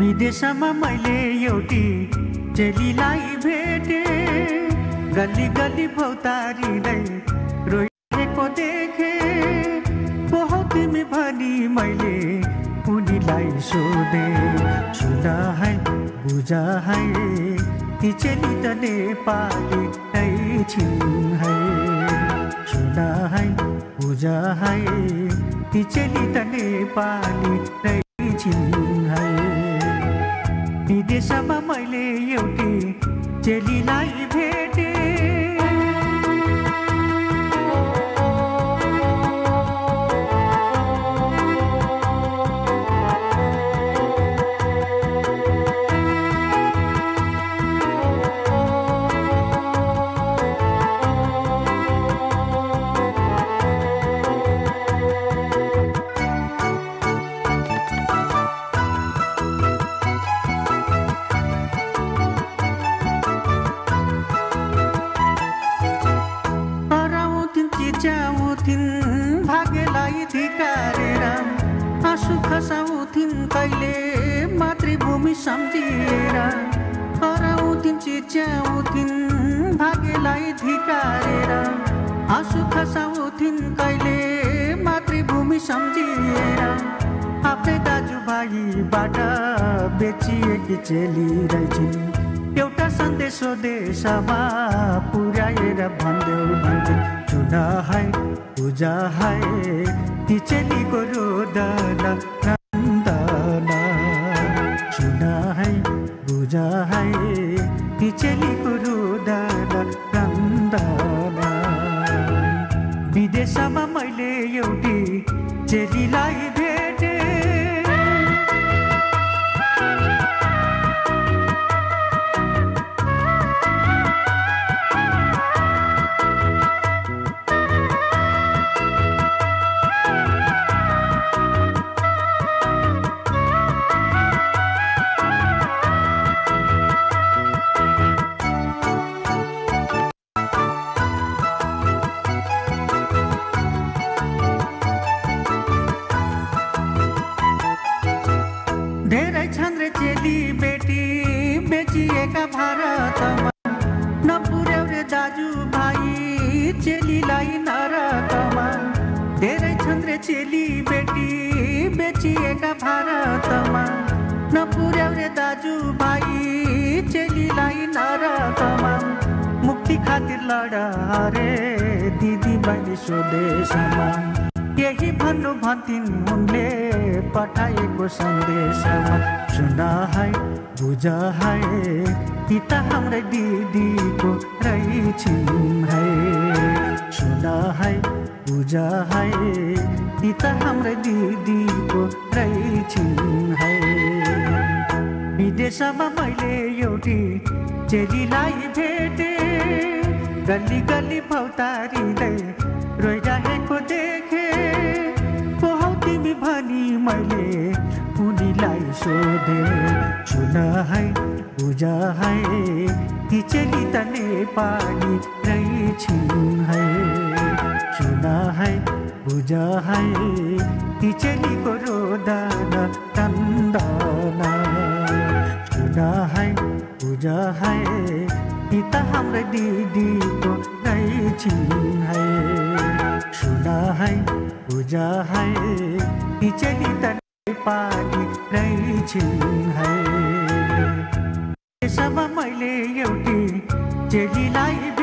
विदेशमा मैले एउटी चेलीलाई भेटे। गली गली भौतारिँदै रोइरहेको देखे। बहुत तिमी भनी मैले सोधे है बुझ है ती चेली त नेपाली नै छिन् है। सुन है बुझ है ती चेली त नेपाली नै छिन् है। विदेशमा मैले एउटी चेलीलाई भेटे। धिकारेर आँसु खसाउँथिन् कहिले मातृभूमि सम्झिएर हराउँथिन् चिच्याउँथिन् भाग्यलाई धिकारेर आँसु खसाउँथिन् कहिले मातृभूमि सम्झिएर आफ्नै दाजुभाइबाट बेचिएकी चेली रहेछन्। एउटा सन्देश देशमा पुर्याएर भन्देऊ भन्थे चुन है पूजा है ती चेलीको रोदन नन्दन। चुन है बुझ है ती चेलीको रोदन नन्दन। विदेशमा मैले एउटी चेली बेटी बेचिएका भारतमा। नपुर्याउ रे दाजु भाइ चेलीलाई नरकमा मुक्ति खातिर लड रे दिदी बहिनी स्वदेशमा। यही भन्नु भन्थिन् उनले पठाएको सन्देशमा। सुन है बुझ है कि त हाम्रै दिदीको रहेछन् है। सुन है बुझ है कि त हाम्रै दिदीको रहेछन् है। विदेशमा मैले एउटी चेलीलाई भेटे। गल्ली गल्ली भौतारिँदै रोइरहेको देखे। को तिमी भनी मैले उनीलाई सोधे। सुन है बुझ है ती चेली त नेपाली रहेछन् है। सुन है बुझ है ती चेलीको रोदन कन्दन सुन है बुझ है ती त हाम्रो दिदीको ती है त्यसमा मैले एउटी चेलीलाई